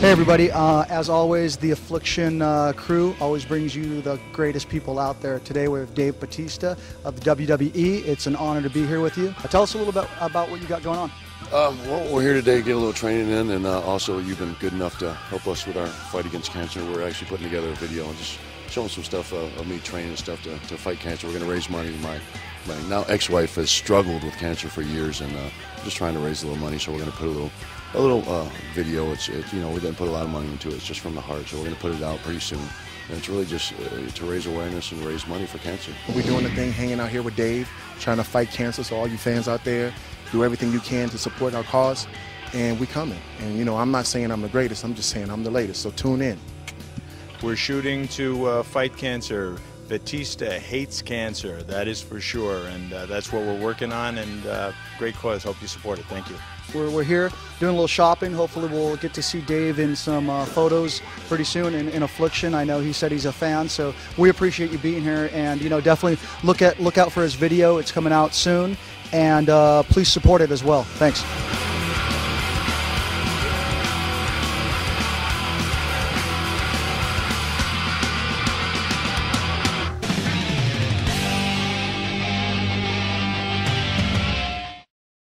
Hey everybody, uh, as always, the Affliction uh, crew always brings you the greatest people out there. Today we have Dave Batista of the WWE. It's an honor to be here with you. Uh, tell us a little bit about what you got going on. Um, well, we're here today to get a little training in, and uh, also you've been good enough to help us with our fight against cancer. We're actually putting together a video and just showing some stuff of me training and stuff to, to fight cancer. We're going to raise money. In my, my now ex-wife has struggled with cancer for years, and uh, just trying to raise a little money. So we're going to put a little a little uh, video. It's it, you know we didn't put a lot of money into it. It's just from the heart. So we're going to put it out pretty soon. And it's really just uh, to raise awareness and raise money for cancer. We're doing the thing, hanging out here with Dave, trying to fight cancer. So all you fans out there, do everything you can to support our cause, and we coming. And you know, I'm not saying I'm the greatest. I'm just saying I'm the latest. So tune in. We're shooting to uh, fight cancer. Batista hates cancer, that is for sure, and uh, that's what we're working on. And uh, great cause. Hope you support it. Thank you. We're, we're here doing a little shopping. Hopefully, we'll get to see Dave in some uh, photos pretty soon in, in Affliction. I know he said he's a fan, so we appreciate you being here. And you know, definitely look at look out for his video. It's coming out soon, and uh, please support it as well. Thanks.